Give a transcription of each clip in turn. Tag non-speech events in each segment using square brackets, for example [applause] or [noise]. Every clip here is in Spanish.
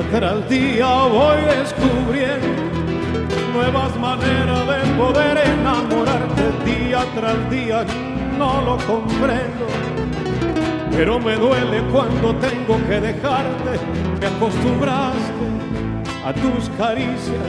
Día tras día voy descubriendo nuevas maneras de poder enamorarte. Día tras día no lo comprendo, pero me duele cuando tengo que dejarte. Me acostumbraste a tus caricias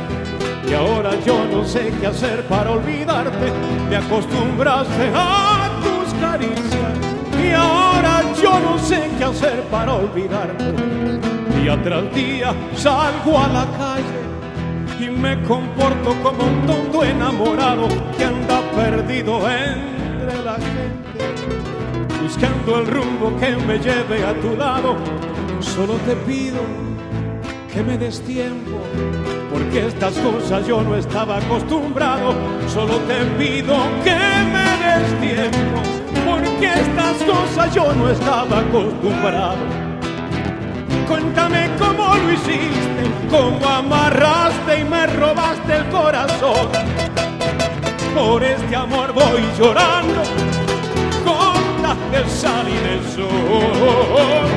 y ahora yo no sé qué hacer para olvidarte. Te acostumbraste a tus caricias y ahora yo no sé qué hacer para olvidarte. Día tras día salgo a la calle y me comporto como un tonto enamorado que anda perdido entre la gente, buscando el rumbo que me lleve a tu lado. Solo te pido que me des tiempo, porque estas cosas yo no estaba acostumbrado. Solo te pido que me des tiempo, porque estas cosas yo no estaba acostumbrado. Cuéntame cómo lo hiciste, cómo amarraste y me robaste el corazón. Por este amor voy llorando, gotas de sal y de sol.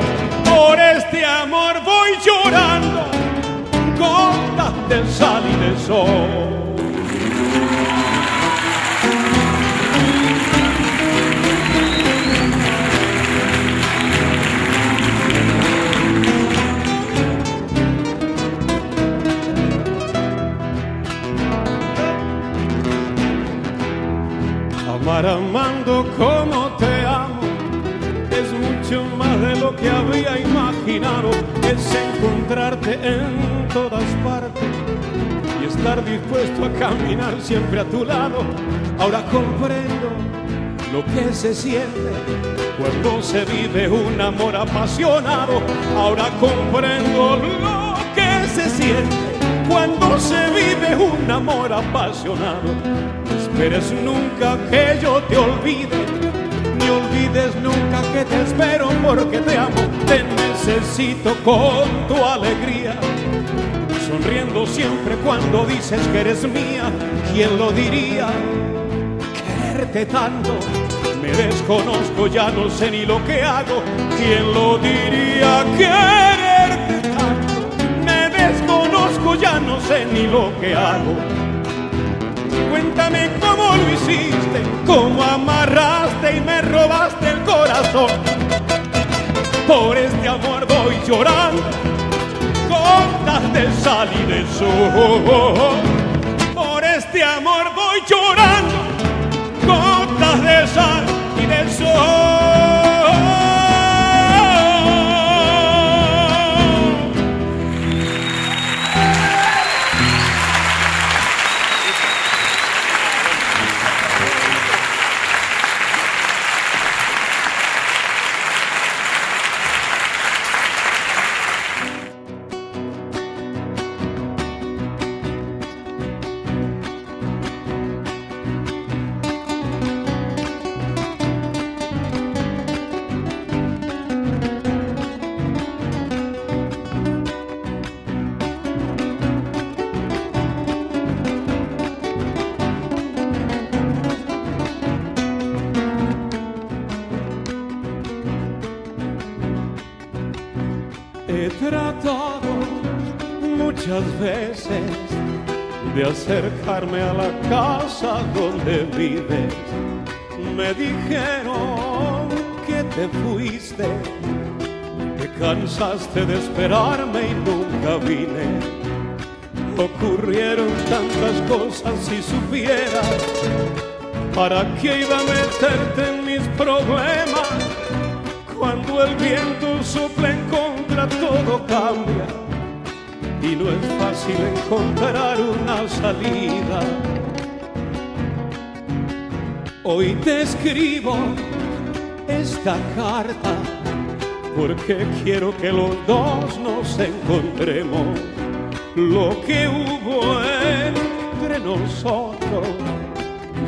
Por este amor voy llorando, gotas de sal y de sol. Amando como te amo es mucho más de lo que había imaginado. Es encontrarte en todas partes y estar dispuesto a caminar siempre a tu lado. Ahora comprendo lo que se siente cuando se vive un amor apasionado. Ahora comprendo lo que se siente cuando se vive un amor apasionado. Esperes nunca que yo te olvide, ni olvides nunca que te espero porque te amo, te necesito con tu alegría. Sonriendo siempre cuando dices que eres mía, ¿quién lo diría? Quererte tanto, me desconozco, ya no sé ni lo que hago, ¿quién lo diría? Quererte tanto, me desconozco, ya no sé ni lo que hago. Cuéntame cómo lo hiciste, cómo amarraste y me robaste el corazón. Por este amor voy llorando, gotas de sal y de sol. Por este amor voy llorando, gotas de sal y de sol. Acercarme a la casa donde vives. Me dijeron que te fuiste, que cansaste de esperarme y nunca vine. Ocurrieron tantas cosas si supieras para qué iba a meterte en mis problemas. Cuando el viento sopla en contra todo cambia y no es fácil encontrar una salida. Hoy te escribo esta carta porque quiero que los dos nos encontremos. Lo que hubo entre nosotros,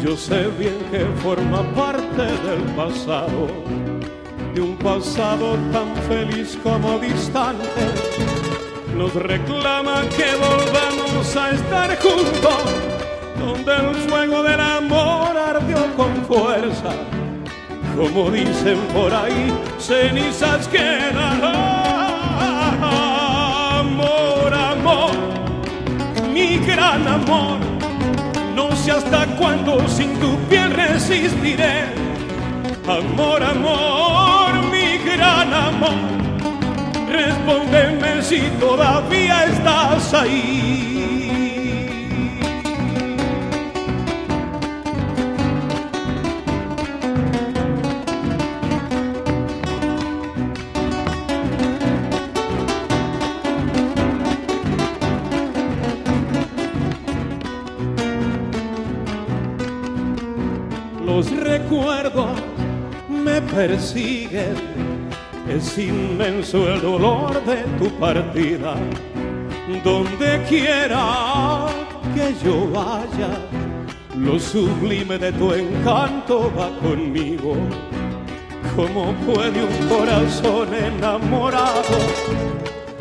yo sé bien que forma parte del pasado de un pasado tan feliz como distante, nos reclama que volvamos a estar juntos, donde el fuego del amor ardió con fuerza. Como dicen por ahí, cenizas quedan. Amor. gran amor. No sé hasta cuándo sin tu piel resistiré. Amor, amor, mi gran amor. Respóndeme si todavía estás ahí. Los recuerdos me persiguen, es inmenso el dolor de tu partida. Donde quiera que yo vaya, lo sublime de tu encanto va conmigo. ¿Cómo puede un corazón enamorado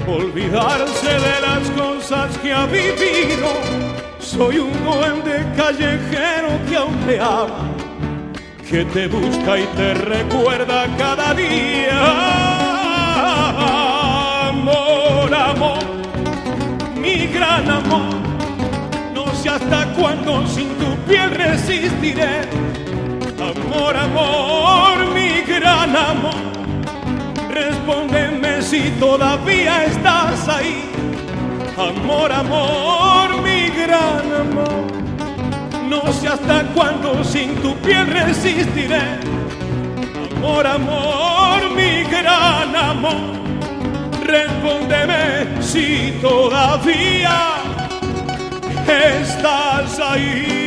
olvidarse de las cosas que ha vivido? Soy un duende callejero que aún te ama que te busca y te recuerda cada día. Amor, amor, mi gran amor, no sé hasta cuándo sin tu piel resistiré. Amor, amor, mi gran amor, respóndeme si todavía estás ahí. Amor, amor, mi gran amor. No sé hasta cuándo sin tu piel resistiré. Amor, amor, mi gran amor. Respóndeme si todavía estás ahí.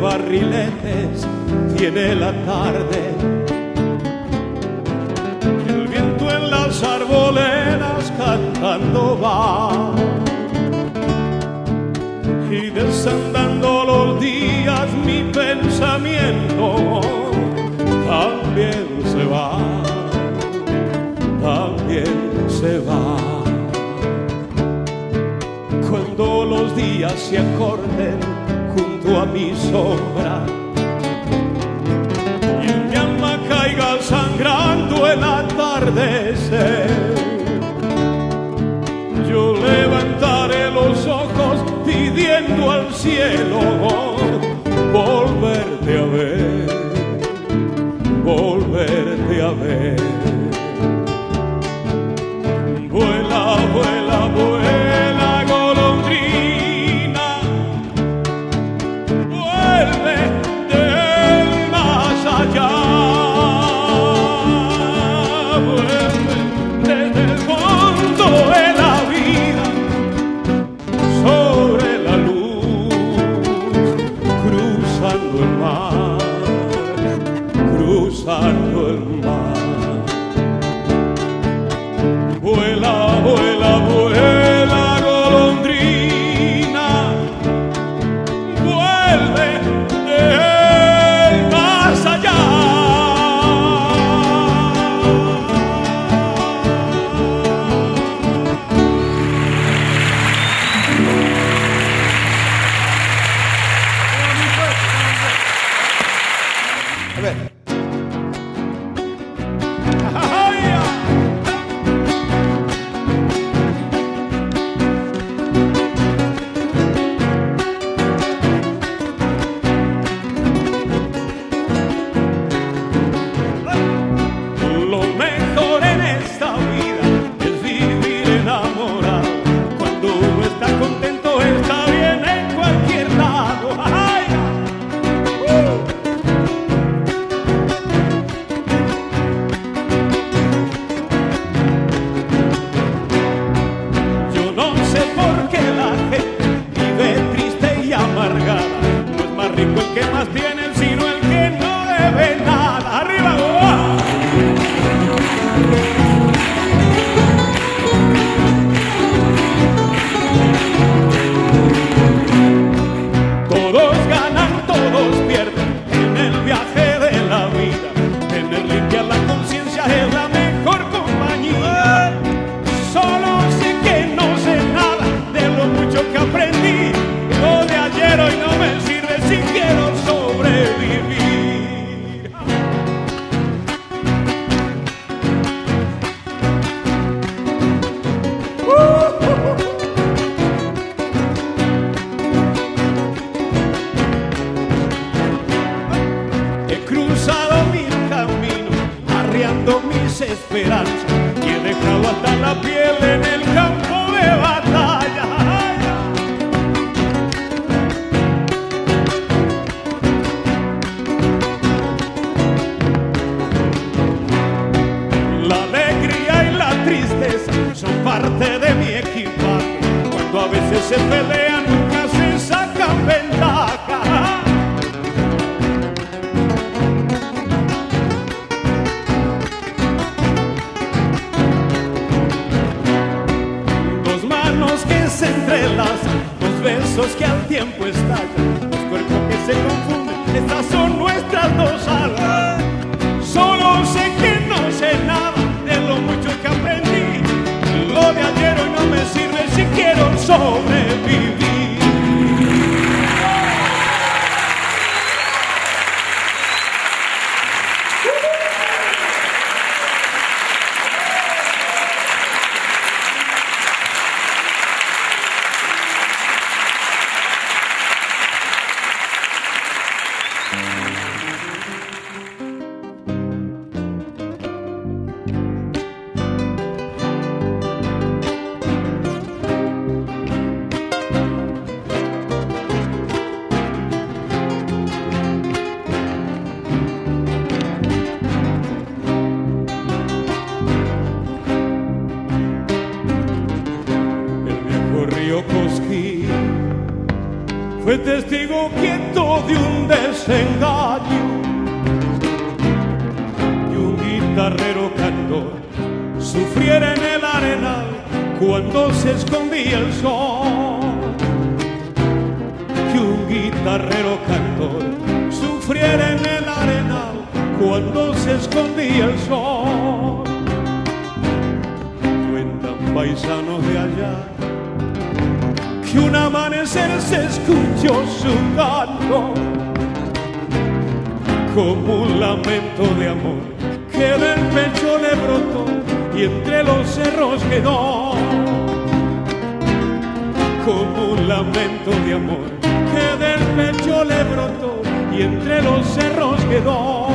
Barriletes tiene la tarde. El viento en las arboledas cantando va. Y desandando los días mi pensamiento también se va, también se va cuando los días se acorten a mi sombra. Y en mi alma caiga sangrando el atardecer. Yo levantaré los ojos pidiendo al cielo volverte a ver, volverte a ver. fue testigo quieto de un desengaño y un guitarrero cantor sufriera en el arenal cuando se escondía el sol. Que un guitarrero cantor sufriera en el arenal cuando se escondía el sol. Cuentan paisanos de allá que un amanecer se escuchó su canto como un lamento de amor que del pecho le brotó y entre los cerros quedó como un lamento de amor que del pecho le brotó y entre los cerros quedó.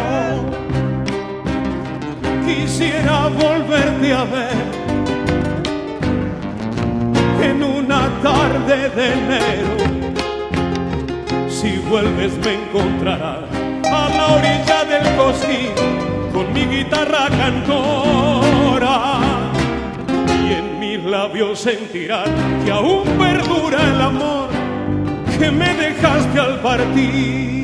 Quisiera volverte a ver en un tarde de enero. Si vuelves me encontrarás a la orilla del cosquín con mi guitarra cantora y en mis labios sentirás que aún perdura el amor que me dejaste al partir.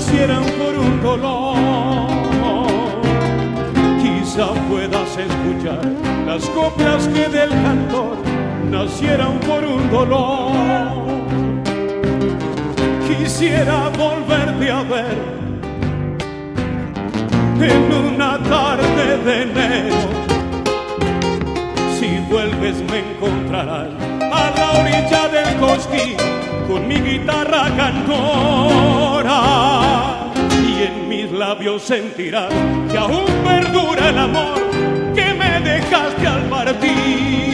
Nacieran por un dolor. Quizá puedas escuchar las coplas que del cantor nacieran por un dolor. Quisiera volverte a ver en una tarde de enero. Si vuelves me encontrarás a la orilla del cosquín con mi guitarra cantora labios sentirás que aún perdura el amor que me dejaste al partir.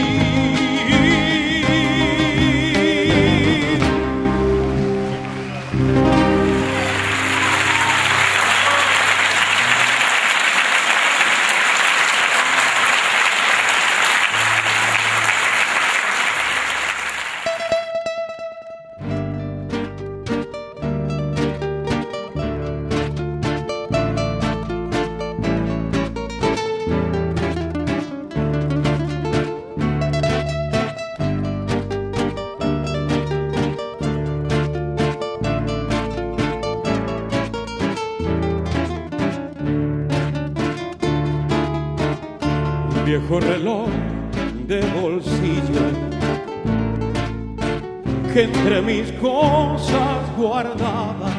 Cosas guardaba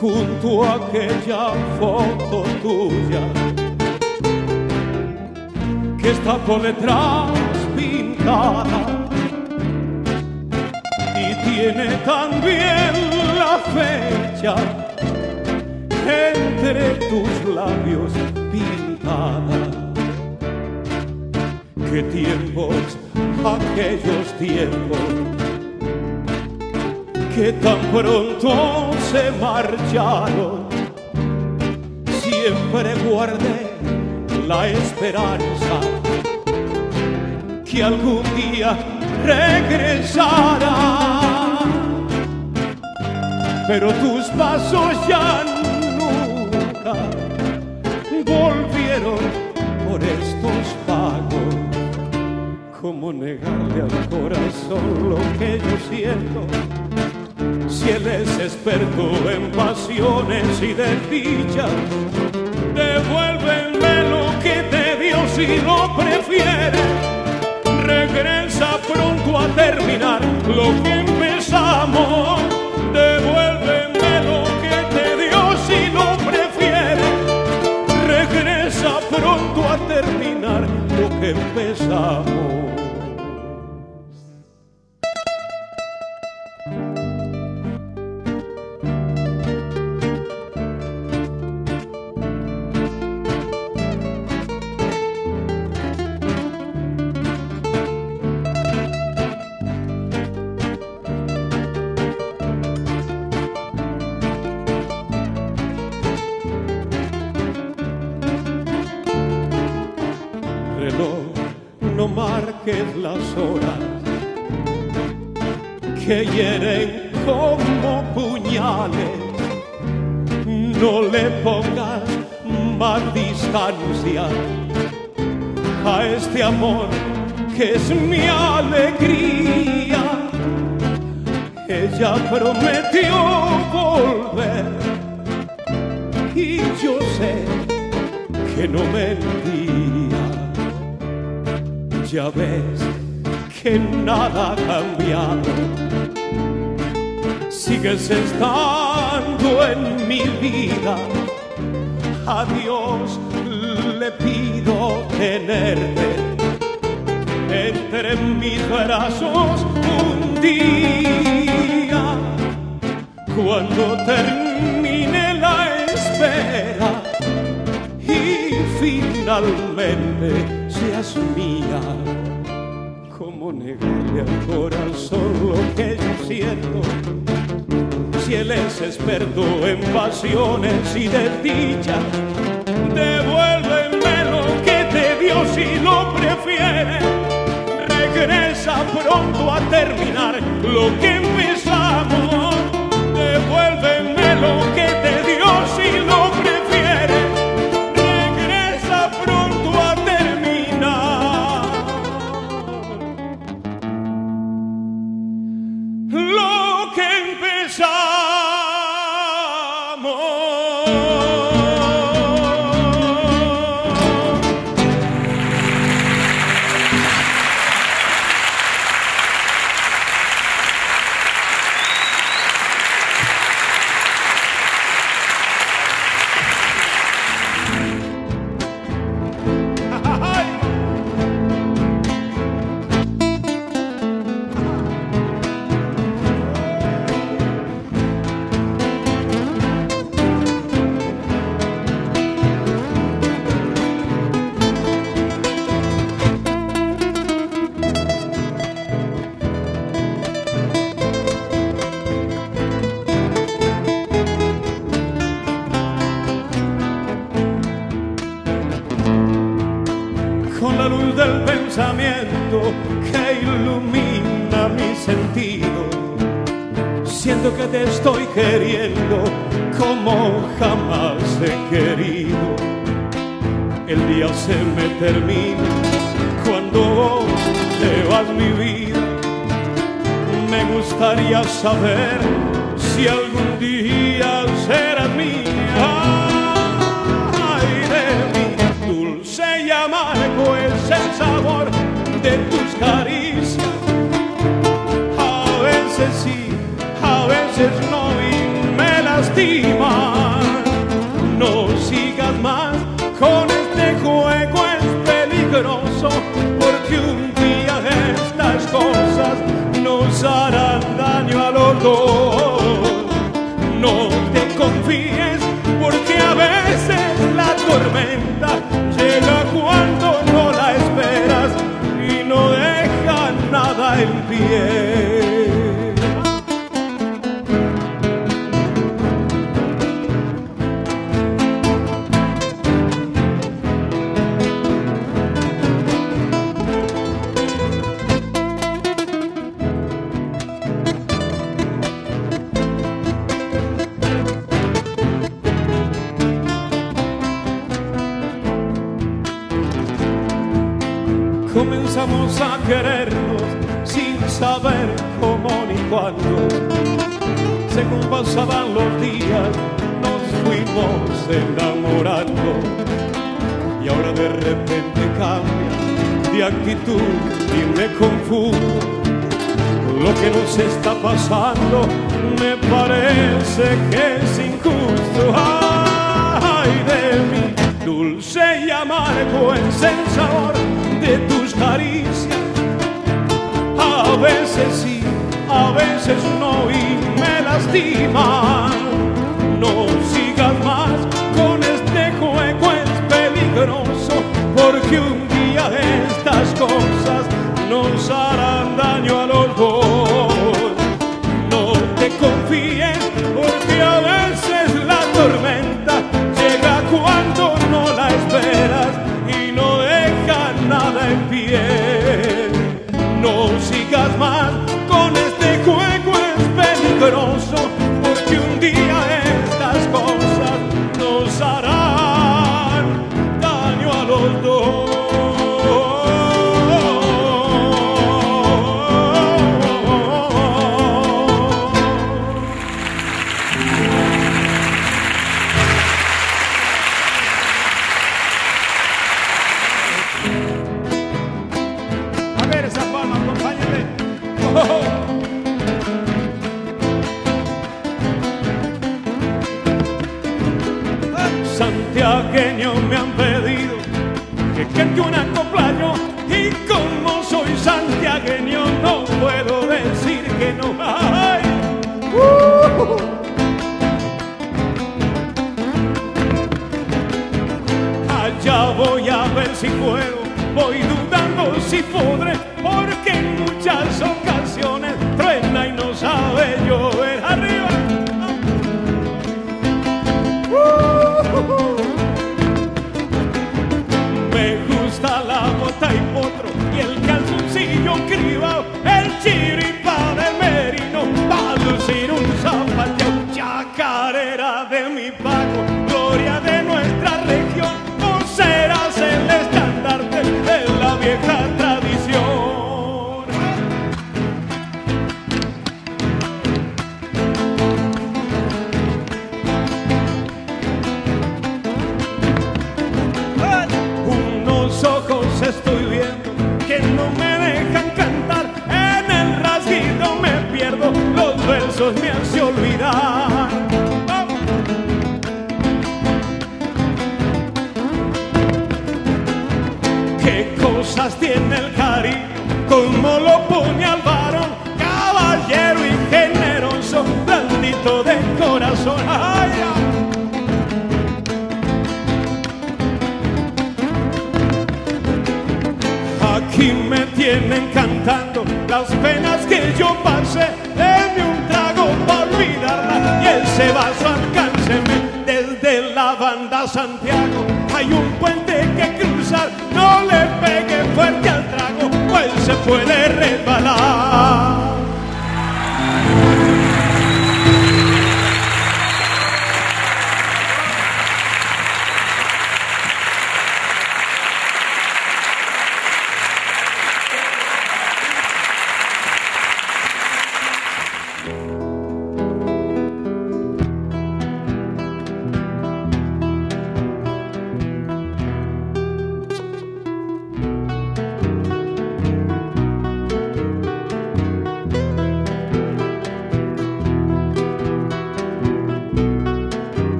junto a aquella foto tuya que está por detrás pintada y tiene también la fecha entre tus labios pintada. Qué tiempos, aquellos tiempos, pronto se marcharon. Siempre guardé la esperanza que algún día regresara pero tus pasos ya nunca volvieron por estos pagos. ¿Cómo negarle al corazón lo que yo siento? Si él es experto en pasiones y desdichas, devuélveme lo que te dio si lo prefieres. Regresa pronto a terminar lo que empezamos. Devuélveme lo que te dio si lo prefieres. Regresa pronto a terminar lo que empezamos. Prometió volver y yo sé que no mentía. Ya ves que nada ha cambiado. Sigues estando en mi vida. A Dios le pido tenerte entre mis brazos finalmente seas mía. ¿Cómo negarle al corazón lo que yo siento? Si él es experto en pasiones y desdichas, devuélveme lo que te dio si lo prefieres. Regresa pronto a terminar lo que Comenzamos a querernos sin saber cómo ni cuándo. Según pasaban los días, nos fuimos enamorando. Y ahora de repente cambia de actitud y me confundo. Lo que nos está pasando me parece que es injusto. Ay de mí, dulce y amargo es de tus caricias. A veces sí, a veces no y me lastima. No sigas más con este juego, es peligroso porque un día estas cosas nos harán daño a los dos. No te confíes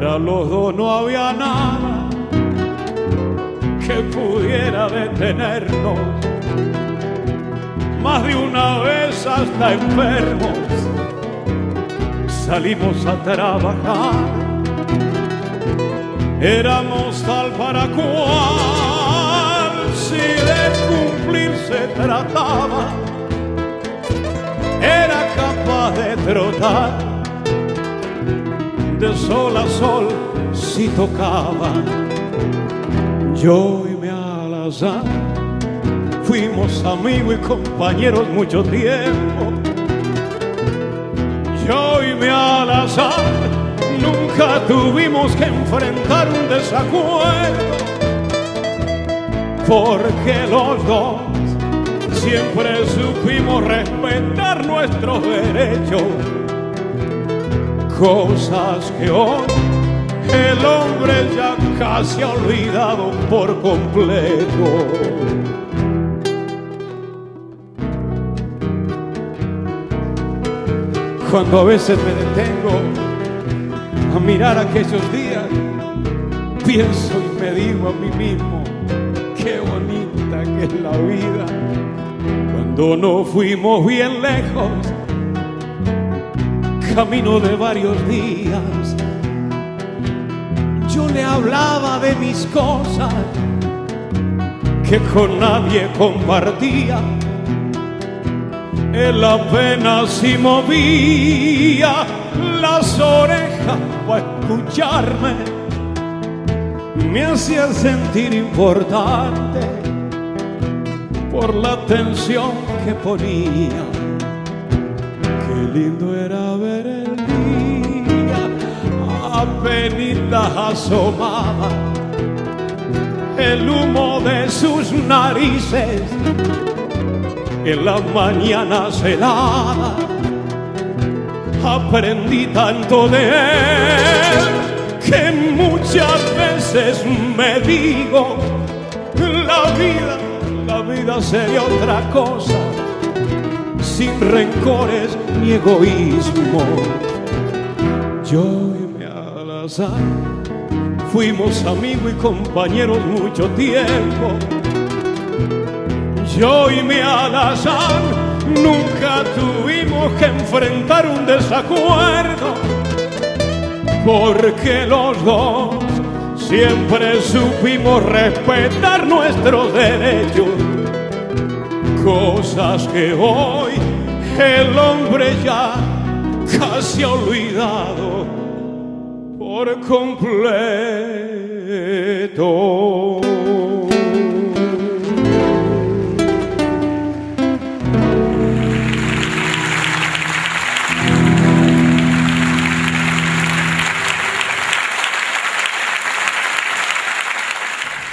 Para los dos no había nada que pudiera detenernos. Más de una vez hasta enfermos salimos a trabajar. Éramos tal para cual si de cumplir se trataba era capaz de trotar de sol a sol si tocaba. Yo y mi alazán fuimos amigos y compañeros mucho tiempo. Yo y mi alazán nunca tuvimos que enfrentar un desacuerdo porque los dos siempre supimos respetar nuestros derechos, cosas que hoy el hombre ya casi ha olvidado por completo. Cuando a veces me detengo a mirar aquellos días, pienso y me digo a mí mismo, qué bonita que es la vida cuando no fuimos bien lejos, camino de varios días. Yo le hablaba de mis cosas que con nadie compartía. Él apenas si movía las orejas para escucharme, me hacía sentir importante por la atención que ponía. Qué lindo era ver apenas asomaba el humo de sus narices en la mañana helada. Aprendí tanto de él que muchas veces me digo, la vida, la vida sería otra cosa, sin rencores ni egoísmo. Yo fuimos amigos y compañeros mucho tiempo. Yo y mi alazán nunca tuvimos que enfrentar un desacuerdo, porque los dos siempre supimos respetar nuestros derechos, cosas que hoy el hombre ya casi ha olvidado completo.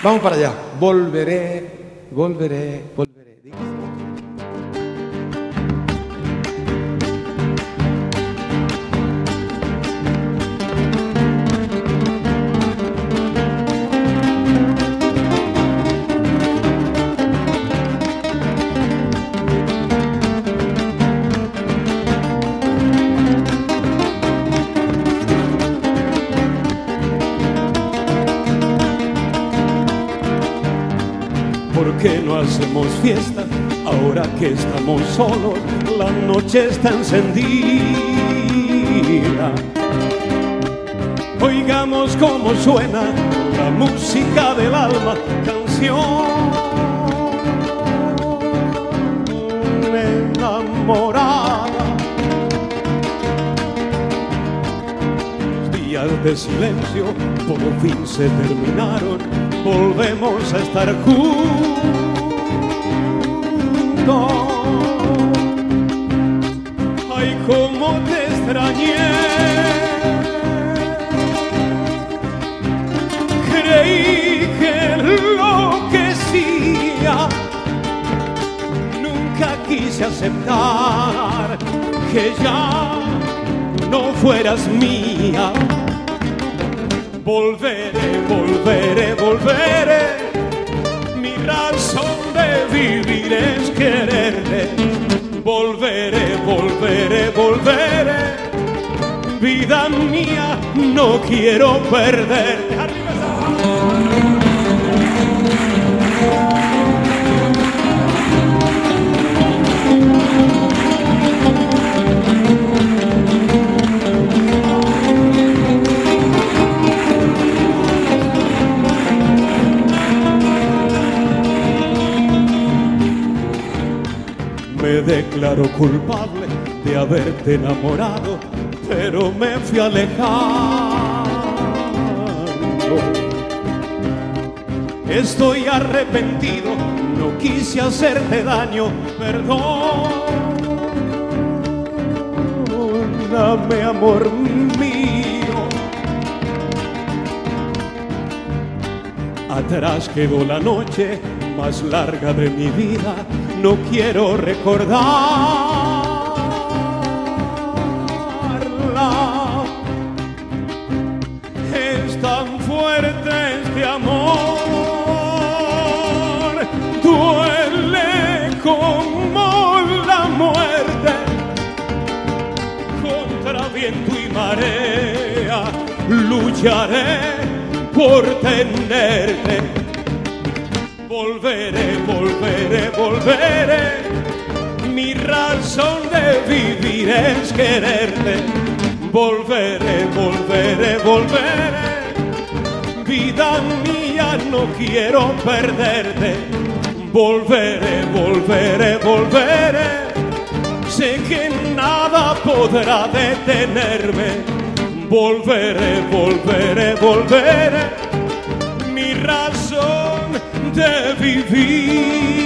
Vamos para allá. Volveré, volveré. Noche está encendida. Oigamos cómo suena la música del alma, canción enamorada. Los días de silencio por fin se terminaron, volvemos a estar juntos. Ay, cómo te extrañé. Creí que enloquecía. Nunca quise aceptar que ya no fueras mía. Volveré, volveré, volveré. Mi razón no quiero perderte. Me declaro culpable de haberte enamorado, pero me fui alejando. Estoy arrepentido, no quise hacerte daño, perdóname, amor mío. Atrás quedó la noche más larga de mi vida, no quiero recordarla. Tenerte. Volveré, volveré, volveré. Mi razón de vivir es quererte. Volveré, volveré, volveré. Vida mía, no quiero perderte. Volveré, volveré, volveré. Sé que nada podrá detenerme. Volveré, volveré, volveré. de vivir.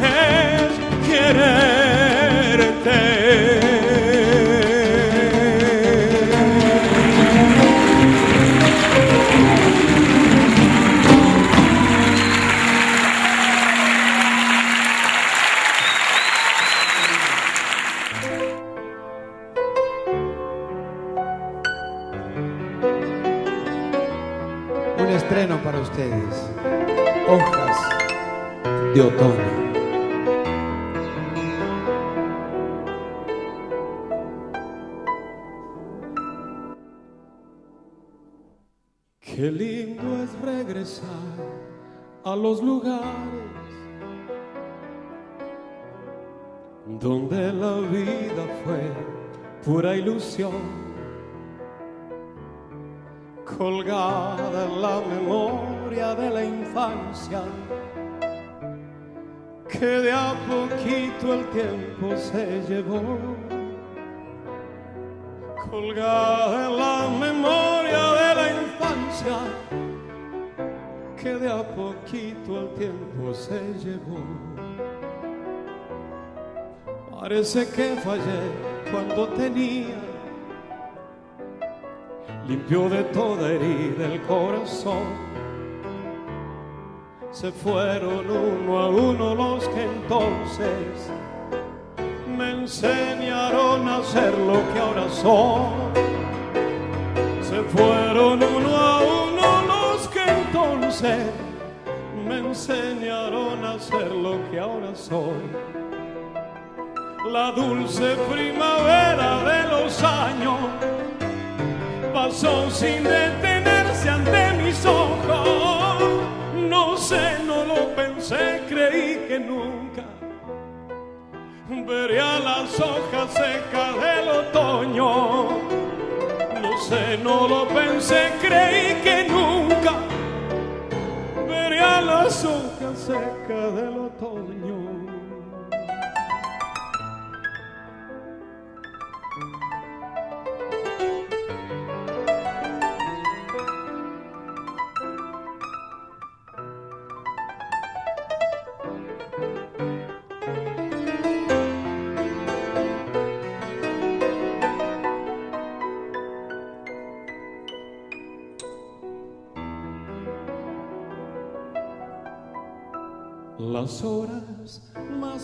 Él quiere estreno para ustedes. Hojas de otoño. Qué lindo es regresar a los lugares donde la vida fue pura ilusión colgada en la memoria de la infancia, que de a poquito el tiempo se llevó. Colgada en la memoria de la infancia, que de a poquito el tiempo se llevó. Parece que fallé cuando tenía limpió de toda herida el corazón. Se fueron uno a uno los que entonces me enseñaron a ser lo que ahora soy. Se fueron uno a uno los que entonces me enseñaron a ser lo que ahora soy. La dulce primavera de los años pasó sin detenerse ante mis ojos. No sé, no lo pensé, creí que nunca vería las hojas secas del otoño. No sé, no lo pensé, creí que nunca vería las hojas secas del otoño.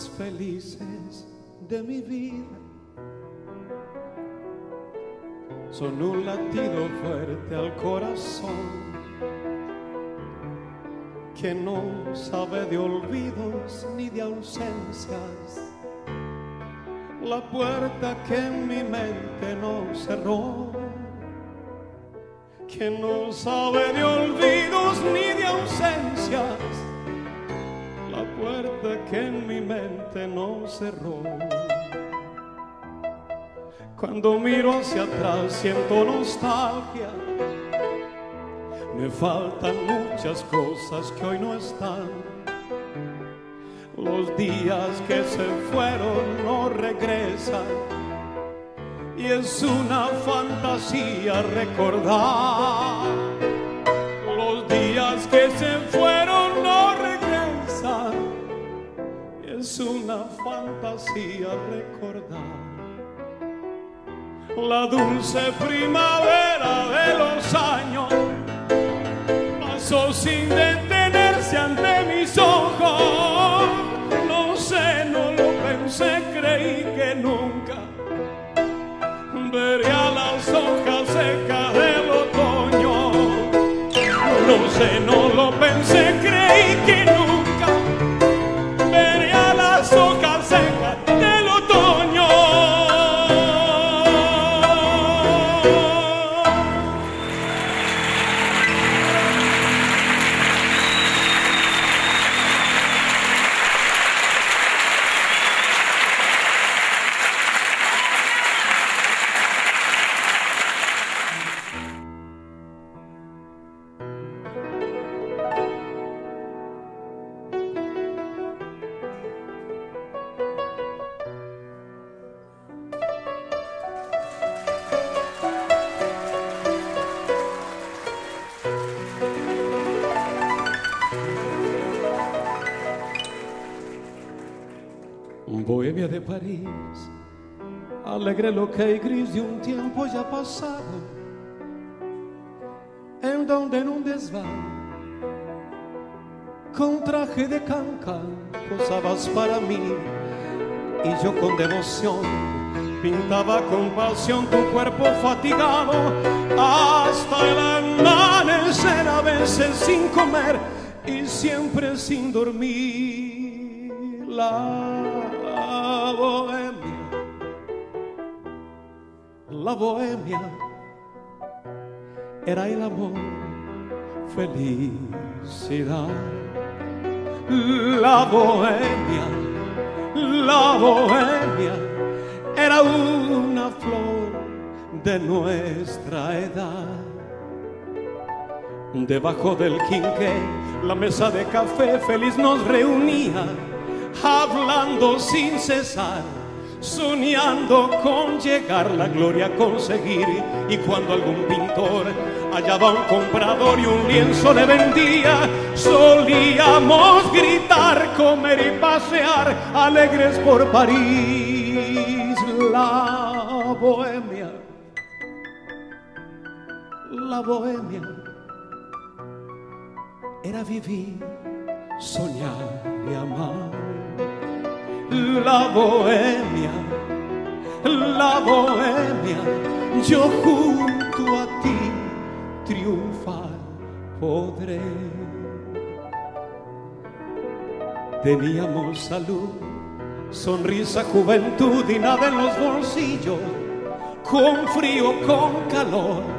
Felices de mi vida son un latido fuerte al corazón que no sabe de olvidos ni de ausencias. La puerta que en mi mente no cerró, que no sabe de olvidos ni de ausencias que en mi mente no cerró. Cuando miro hacia atrás siento nostalgia. Me faltan muchas cosas que hoy no están. Los días que se fueron no regresan. Y es una fantasía recordar los días que se fueron es una fantasía recordar la dulce primavera de los años pasó sin detenerse ante mis ojos. No sé, no lo pensé, creí que nunca vería las hojas secas del otoño. No sé, no lo pensé, alegre lo que hay gris de un tiempo ya pasado, en donde en un desván, con traje de canca, posabas para mí, y yo con devoción pintaba con pasión tu cuerpo fatigado hasta el amanecer a veces sin comer y siempre sin dormir. La la bohemia era el amor, felicidad. La bohemia, la bohemia era una flor de nuestra edad. Debajo del quinqué, la mesa de café feliz nos reunía, hablando sin cesar, soñando con llegar la gloria a conseguir. Y cuando algún pintor hallaba un comprador y un lienzo le vendía, solíamos gritar, comer y pasear, alegres por París, la bohemia, la bohemia era vivir, soñar y amar. La bohemia, la bohemia, yo junto a ti triunfar podré. Teníamos salud, sonrisa, juventud y nada en los bolsillos, con frío, con calor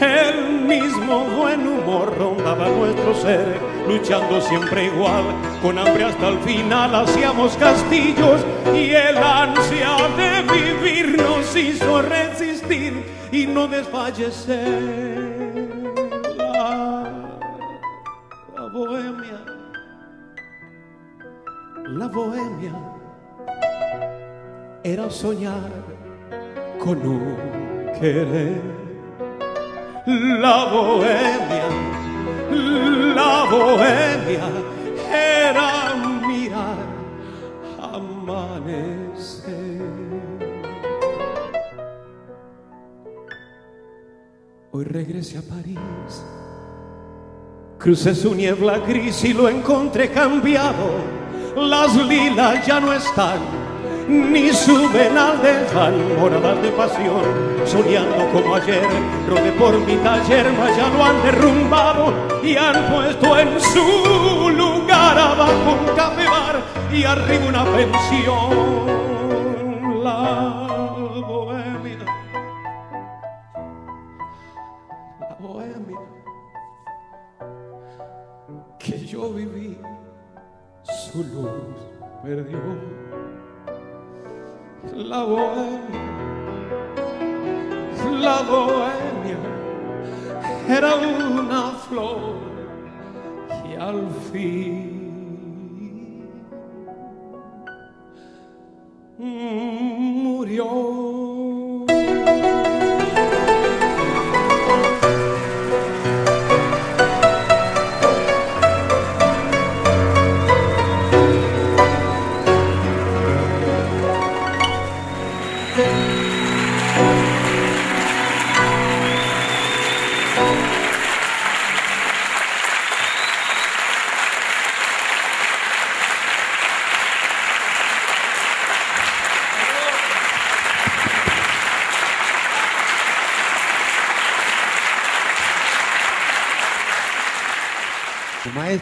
el mismo buen humor rondaba nuestro ser, luchando siempre igual, con hambre hasta el final hacíamos castillos y el ansia de vivir nos hizo resistir y no desfallecer. La, la bohemia, la bohemia era soñar con un querer la bohemia, la bohemia era mirar amanecer. Hoy regresé a París, crucé su niebla gris y lo encontré cambiado. Las lilas ya no están ni suben al moradas de pasión, soñando como ayer, rodé por mi taller, mas ya lo han derrumbado y han puesto en su lugar abajo un café bar y arriba una pensión. La bohemia, la bohemia que yo viví, su luz perdió la bohemia, la bohemia era una flor y al fin murió.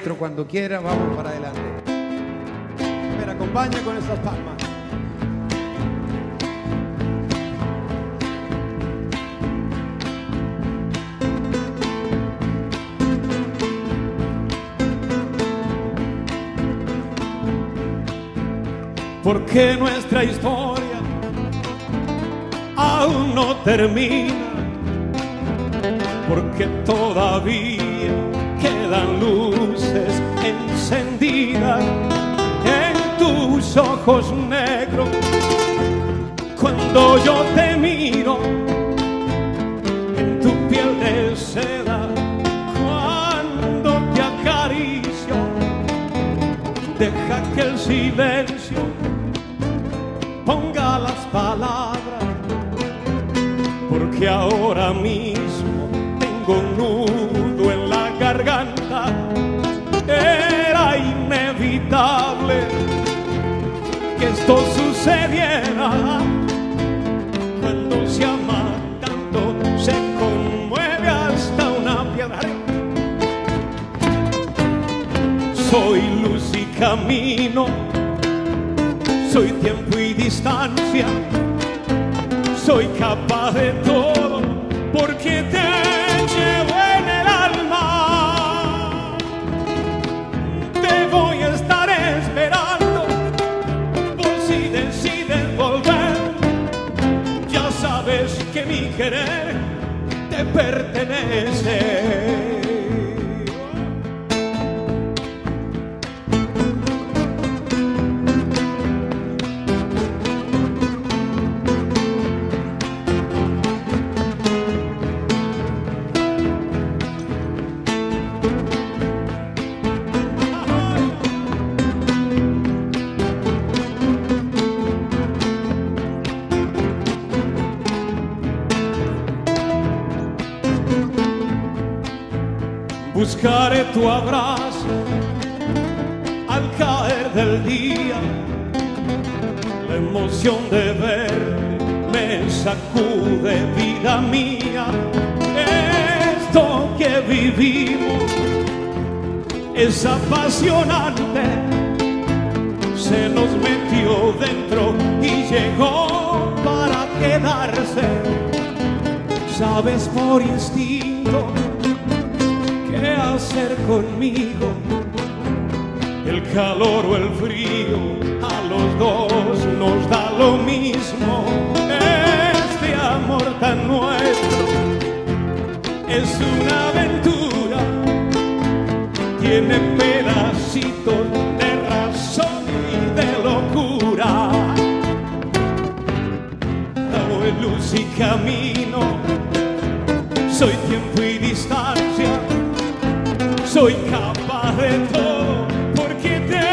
Maestro, cuando quiera, vamos para adelante. Me acompaña con esas palmas. Porque nuestra historia aún no termina, porque todavía quedan luces encendidas en tus ojos negros. Cuando yo te miro en tu piel de seda, cuando te acaricio, deja que el silencio ponga las palabras, porque ahora mismo Soy luz y camino, soy tiempo y distancia, soy capaz de todo abrazo al caer del día. La emoción de verte me sacude vida mía. Esto que vivimos es apasionante. Se nos metió dentro y llegó para quedarse. Sabes por instinto hacer conmigo. El calor o el frío a los dos nos da lo mismo. Este amor tan nuestro es una aventura. Tiene pedacitos de razón y de locura. Soy luz y camino. Soy tiempo y distancia soy capaz de todo porque te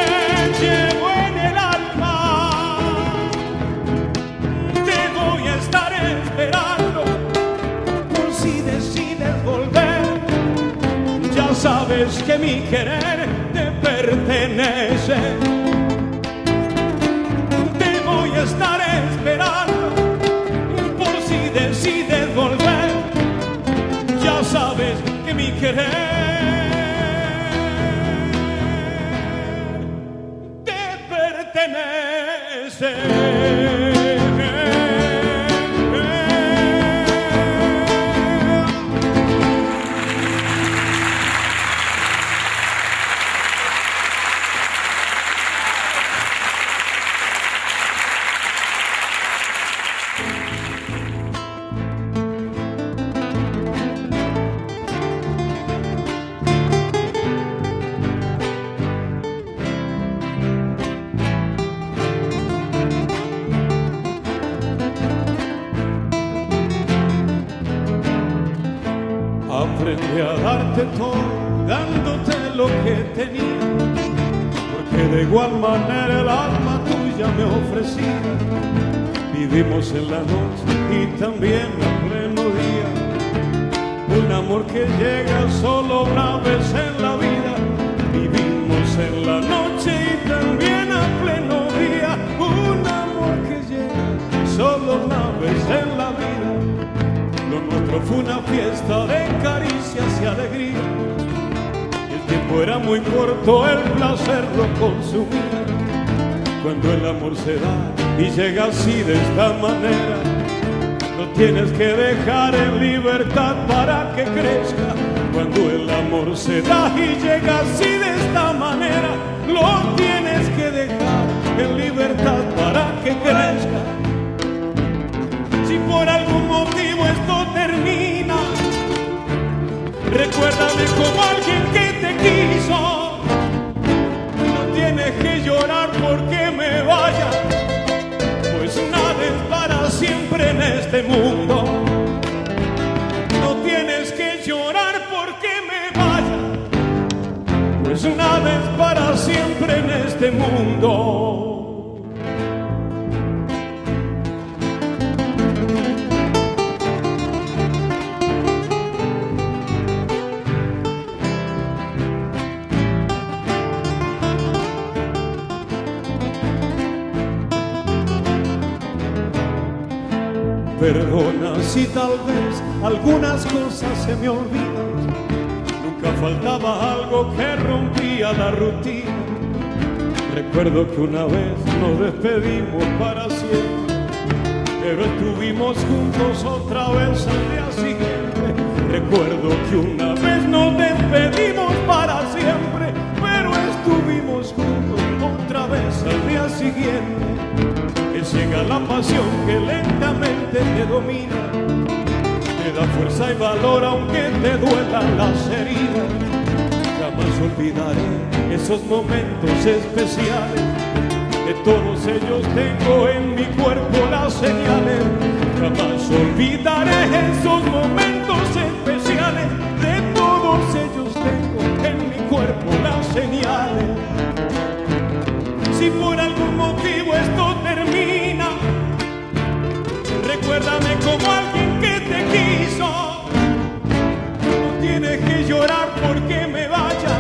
llevo en el alma. Te voy a estar esperando por si decides volver. Ya sabes que mi querer nada es para siempre en este mundo. Perdona si tal vez algunas cosas se me olvidan. Faltaba algo que rompía la rutina. Recuerdo que una vez nos despedimos para siempre, pero estuvimos juntos otra vez al día siguiente. Recuerdo que una vez nos despedimos para siempre, pero estuvimos juntos otra vez al día siguiente. Que llega la pasión que lentamente te domina da fuerza y valor aunque te duelan las heridas. Jamás olvidaré esos momentos especiales. De todos ellos tengo en mi cuerpo las señales. Jamás olvidaré esos momentos especiales. De todos ellos tengo en mi cuerpo las señales. Si por algún motivo esto termina, recuérdame como alguien quiso. No tienes que llorar porque me vaya,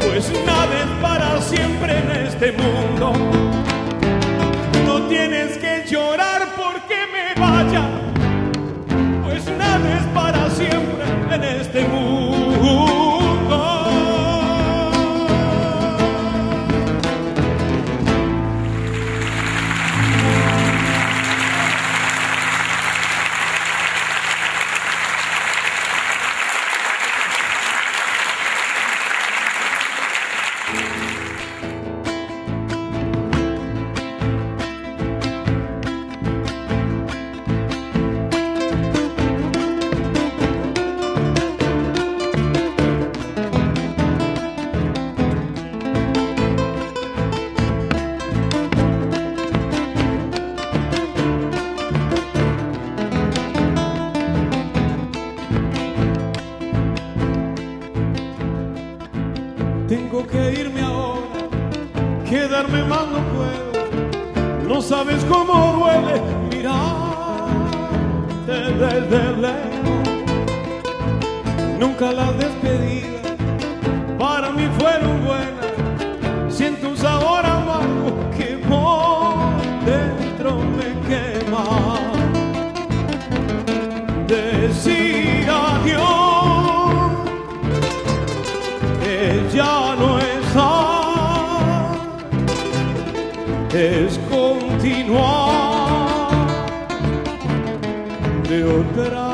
pues nada es para siempre en este mundo. No tienes que llorar porque me vaya, pues nada es para siempre en este mundo. Sabes cómo duele mirarte desde lejos. Nunca las despedidas para mí fueron buenas. Continuar de otra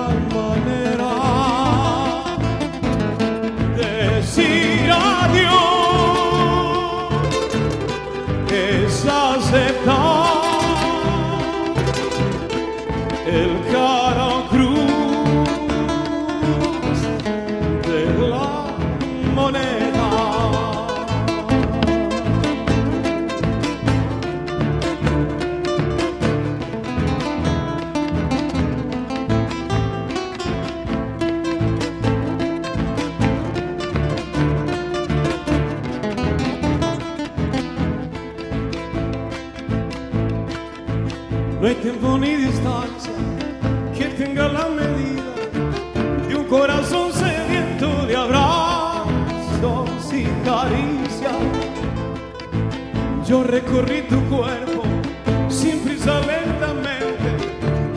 ni distancia que tenga la medida de un corazón sediento de abrazos y caricias. Yo recorrí tu cuerpo sin prisa lentamente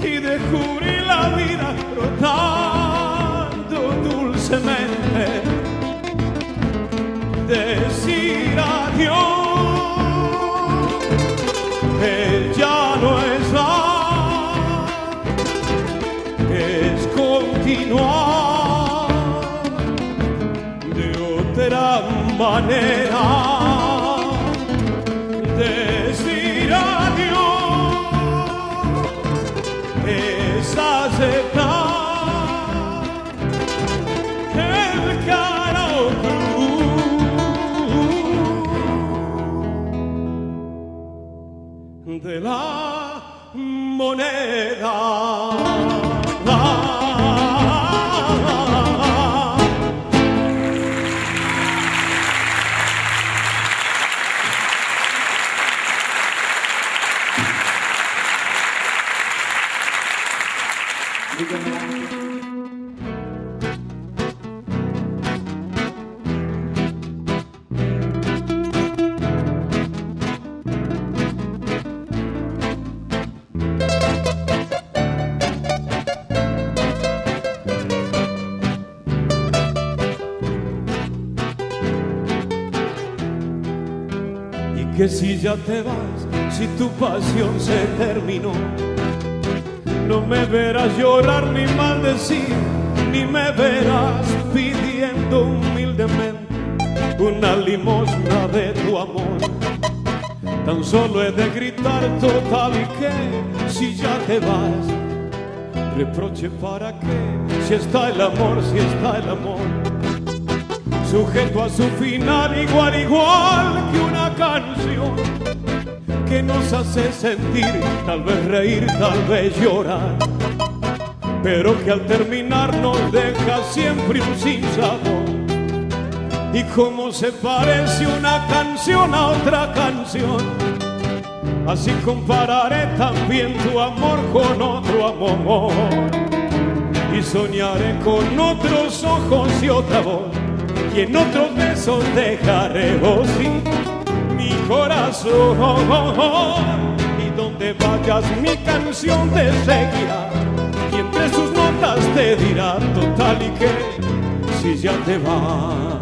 y descubrí la vida brotando dulcemente. Decir adiós continuar de otra manera. Decir adiós es aceptar el cruz de la moneda. Si ya te vas, si tu pasión se terminó, no me verás llorar ni maldecir, ni me verás pidiendo humildemente una limosna de tu amor. Tan solo he de gritar total y que si ya te vas, reproche para qué, si está el amor, si está el amor, sujeto a su final igual, igual que una canción que nos hace sentir, tal vez reír, tal vez llorar, pero que al terminar nos deja siempre un sinsabor. Y cómo se parece una canción a otra canción, así compararé también tu amor con otro amor. Y soñaré con otros ojos y otra voz, y en otros besos dejaré y mi corazón. Y donde vayas mi canción te seguirá, y entre sus notas te dirá total y que si ya te vas.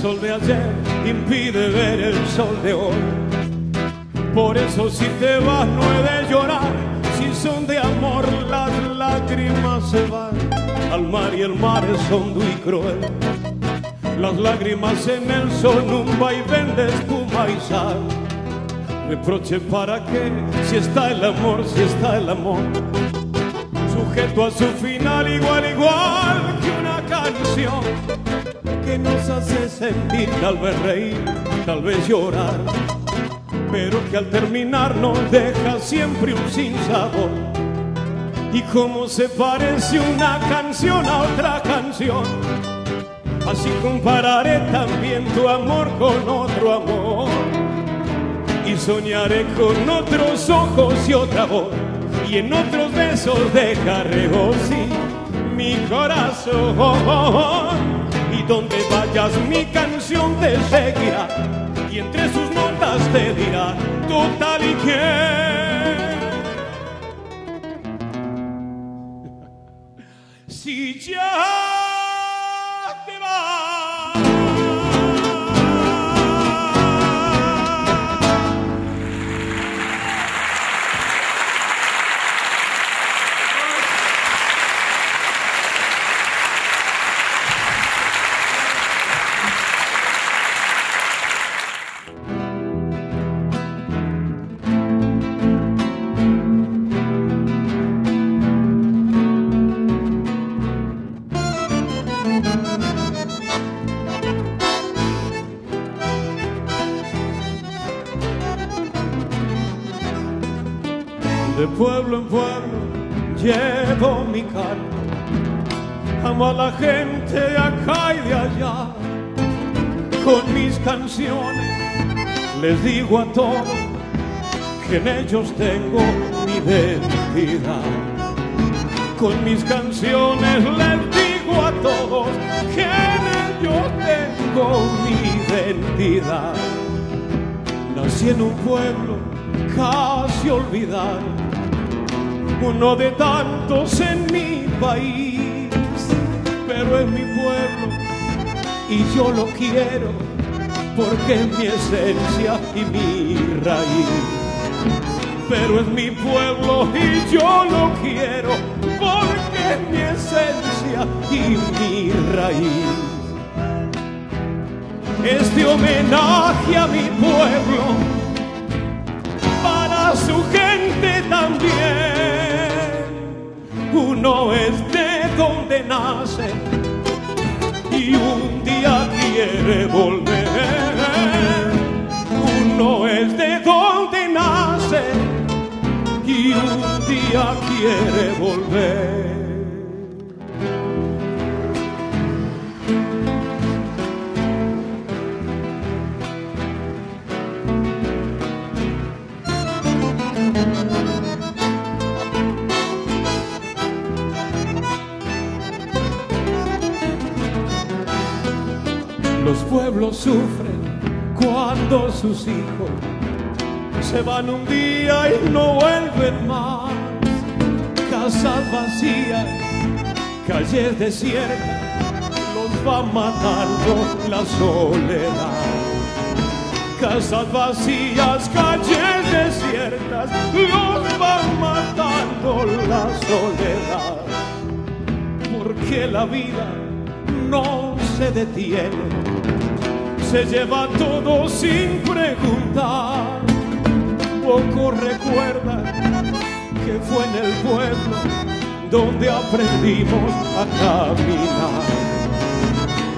Sol de ayer impide ver el sol de hoy. Por eso si te vas no he de llorar, si son de amor las lágrimas se van al mar y el mar es hondo y cruel. Las lágrimas en él son un vaivén de espuma y sal. Reproche para qué, si está el amor, si está el amor. Sujeto a su final igual, igual que una canción que nos hace sentir, tal vez reír, tal vez llorar, pero que al terminar nos deja siempre un sinsabor. Y como se parece una canción a otra canción, así compararé también tu amor con otro amor. Y soñaré con otros ojos y otra voz, y en otros besos dejaré y mi corazón donde vayas mi canción te seguirá. Y entre sus notas te dirá total y que [laughs] si ya de acá y de allá. Con mis canciones les digo a todos que en ellos tengo mi identidad. Con mis canciones les digo a todos que en ellos tengo mi identidad. Nací en un pueblo casi olvidado, uno de tantos en mi país, pero es mi pueblo y yo lo quiero porque es mi esencia y mi raíz. Pero es mi pueblo y yo lo quiero porque es mi esencia y mi raíz. Este homenaje a mi pueblo para su gente también. Uno es de donde nace y un día quiere volver. Uno es de donde nace y un día quiere volver. Los pueblos sufren cuando sus hijos se van un día y no vuelven más. Casas vacías, calles desiertas, los va matando la soledad. Casas vacías, calles desiertas, los va matando la soledad. Porque la vida no se detiene, se lleva todo sin preguntar. Poco recuerdan que fue en el pueblo donde aprendimos a caminar.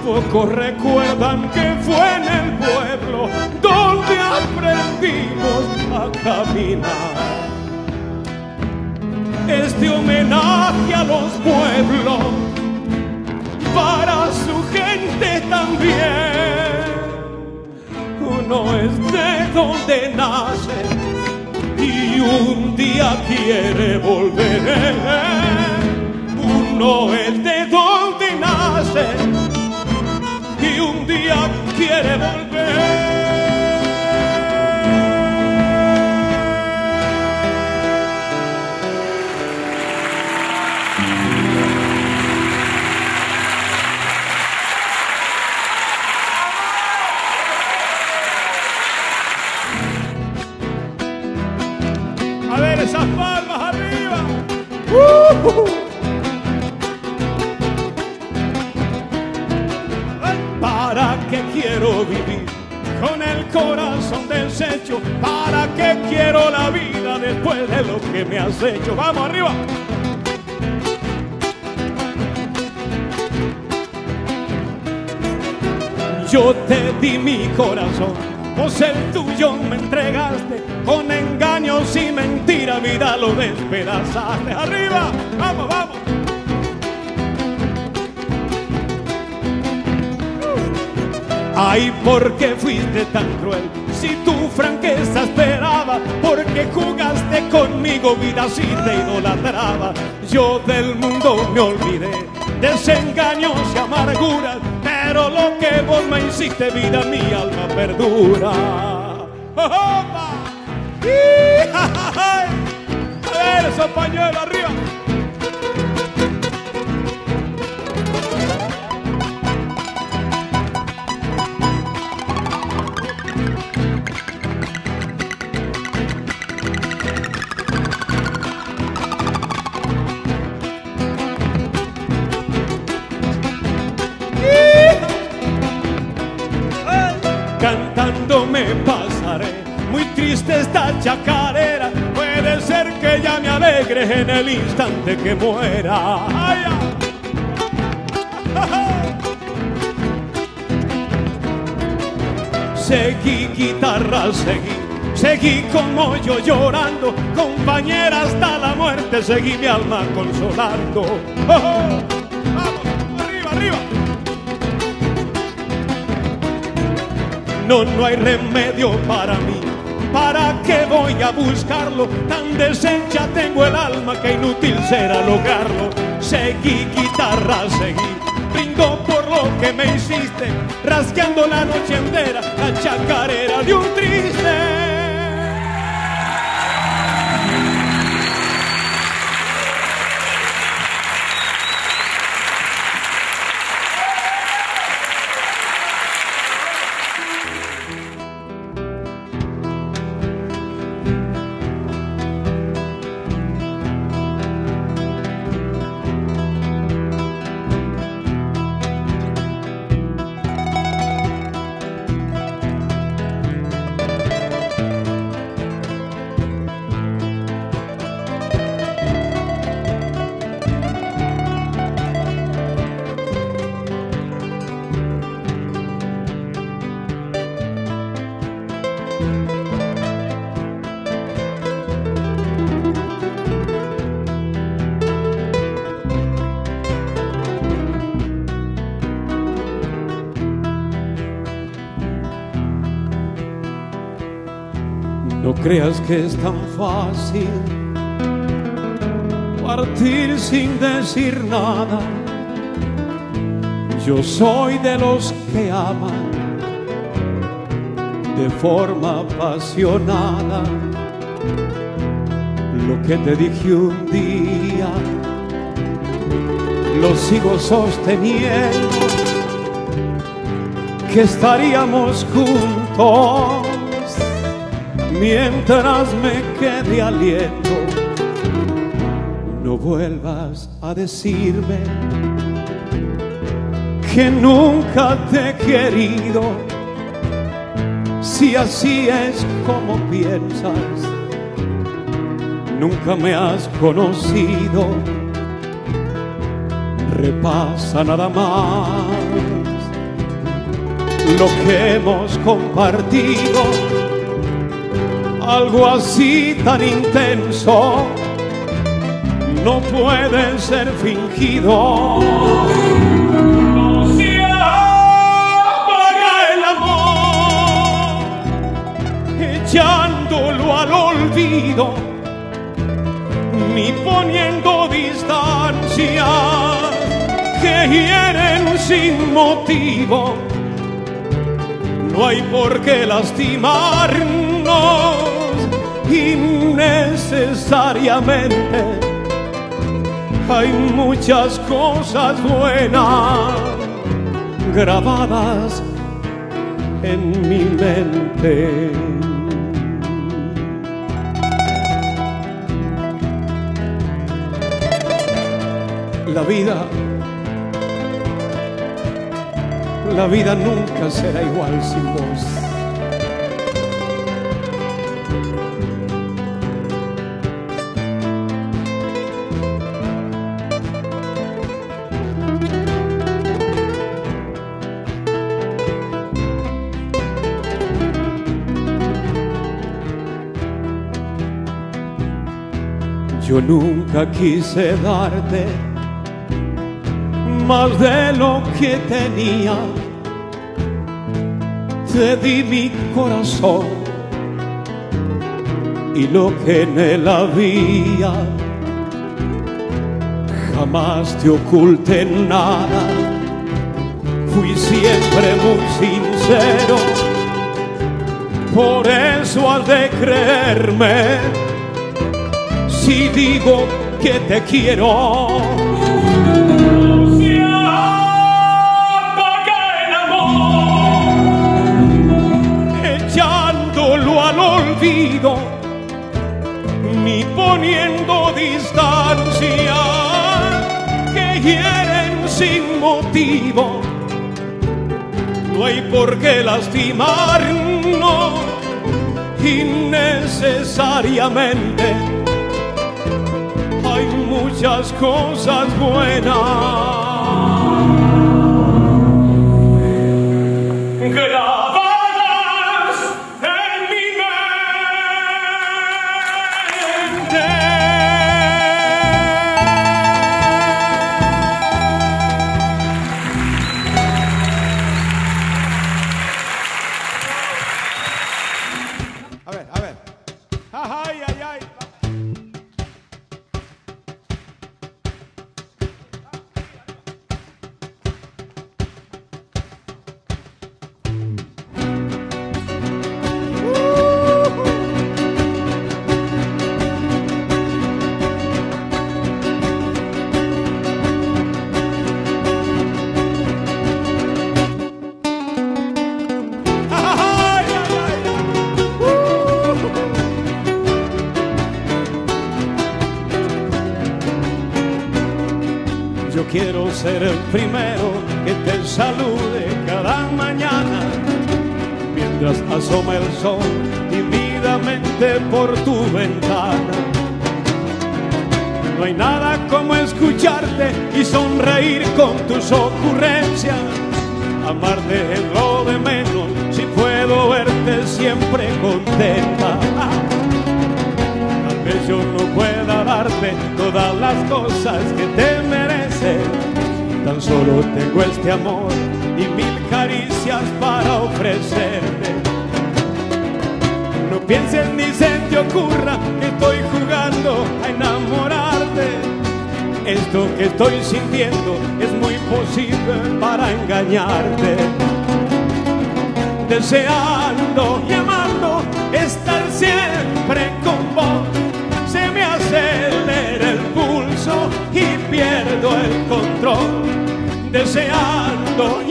Poco recuerdan que fue en el pueblo donde aprendimos a caminar. Este homenaje a los pueblos para su gente también. Uno es de donde nace y un día quiere volver. Uno es de donde nace y un día quiere volver. ¿Por qué fuiste tan cruel? Si tu franqueza esperaba, porque jugaste conmigo, vida si te idolatraba. Yo del mundo me olvidé, desengaños y amarguras, pero lo que vos me hiciste, vida, mi alma perdura. ¡Opa! ¡Y, ja, ja, ja! A ver, esos pañuelos arriba. En el instante que muera. Seguí guitarra, seguí, seguí como yo llorando, compañera hasta la muerte, seguí mi alma consolando. Oh, oh. Vamos, arriba, arriba. No, no hay remedio para mí. ¿Para qué voy a buscarlo? Tan deshecha tengo el alma que inútil será lograrlo. Seguí guitarra, seguí. Brindo por lo que me hiciste, rasgueando la noche entera la chacarera de un triste. Creas que es tan fácil partir sin decir nada. Yo soy de los que aman de forma apasionada lo que te dije un día. Lo sigo sosteniendo que estaríamos juntos mientras me quede aliento. No vuelvas a decirme que nunca te he querido, si así es como piensas, nunca me has conocido. Repasa nada más lo que hemos compartido, algo así tan intenso no puede ser fingido. No se apaga el amor, echándolo al olvido, ni poniendo distancia que hieren sin motivo. No hay por qué lastimarnos innecesariamente hay muchas cosas buenas grabadas en mi mente. La vida, la vida nunca será igual sin vos. Yo nunca quise darte más de lo que tenía. Te di mi corazón y lo que en él había. Jamás te oculté nada. Fui siempre muy sincero. Por eso al de creerme si digo que te quiero. Amor, echándolo al olvido, ni poniendo distancia que hieren sin motivo. No hay por qué lastimarnos innecesariamente muchas cosas buenas grabadas en mi mente. A ver, a ver. Ay, ay, ay. Asoma el sol tímidamente por tu ventana. No hay nada como escucharte y sonreír con tus ocurrencias. Amarte es lo de menos si puedo verte siempre contenta. Tal vez yo no pueda darte todas las cosas que te mereces. Tan solo tengo este amor y mil caricias para ofrecerte. No pienses ni ocurra que estoy jugando a enamorarte. Esto que estoy sintiendo es muy posible para engañarte. Deseando y amando estar siempre con vos. Se me acelera el pulso y pierdo el control. Deseando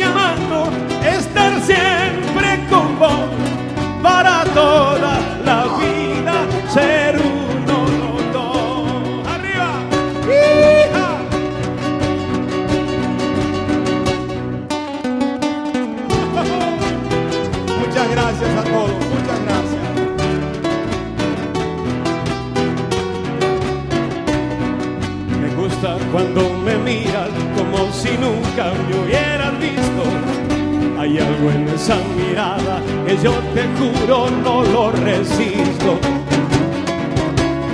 nunca me hubieras visto. Hay algo en esa mirada que yo te juro no lo resisto.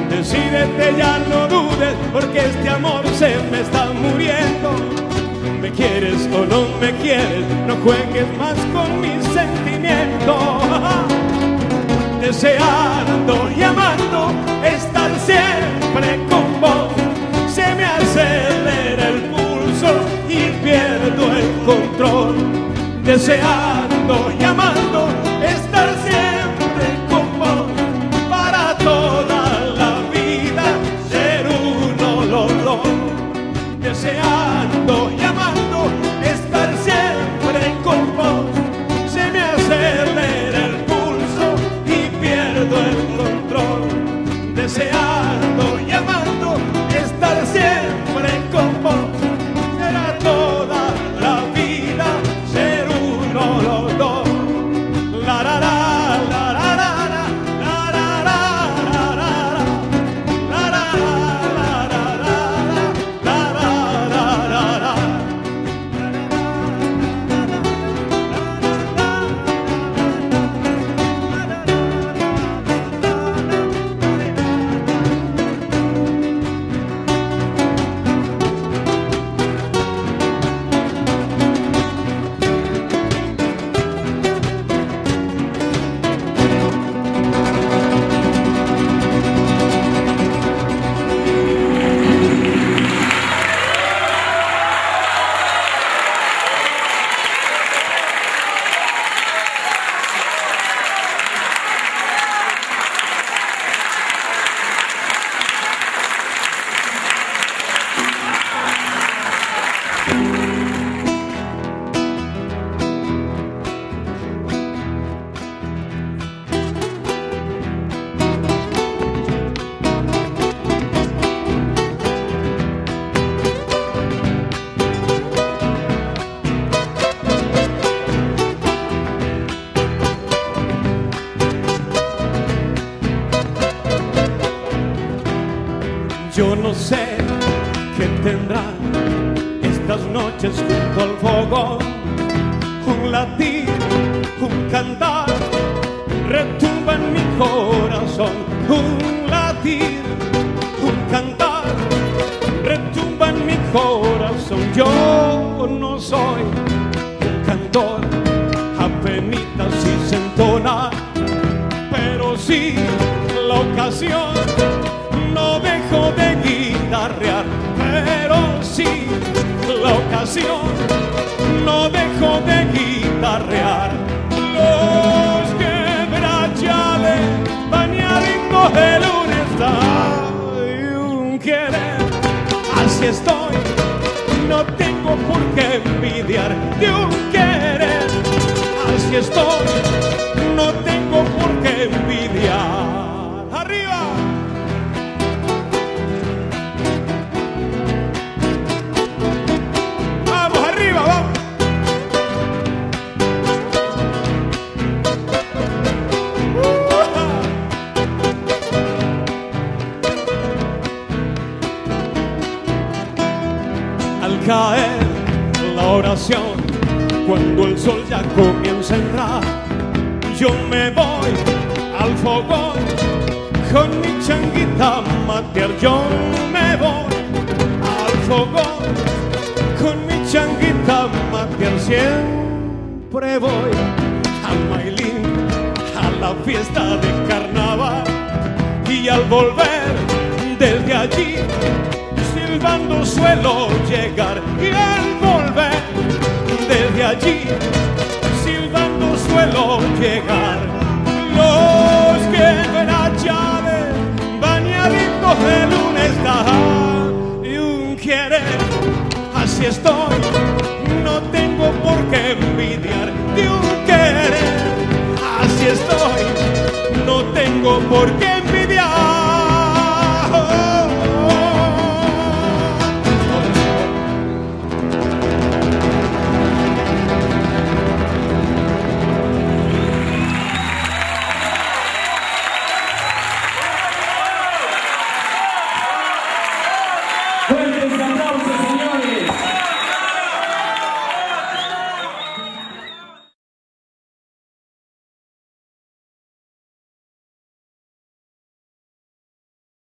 Decídete, ya no dudes, porque este amor se me está muriendo. Me quieres o no me quieres, no juegues más con mis sentimientos. Deseando y amando estar siempre con vos. Deseando y amando Yo no soy un cantor, apenitas y se entona, pero sí la ocasión. No dejo de guitarrear, pero sí la ocasión, no dejo de guitarrear. Los quebrachales bañaditos de lunes. Hay un querer, así estoy, no tengo por qué envidiar de un querer, así estoy, caer la oración, cuando el sol ya comienza a entrar, yo me voy al fogón con mi changuita matear. Yo me voy al fogón con mi changuita matear. Siempre voy a Mailín, a la fiesta de carnaval. y al volver desde allí silbando suelo llegar y al volver. Desde allí silbando suelo llegar. Los que ven a Chávez bañaditos de lunes da y un quiere así estoy. No tengo por qué envidiar de un querer. Así estoy. No tengo por qué envidiar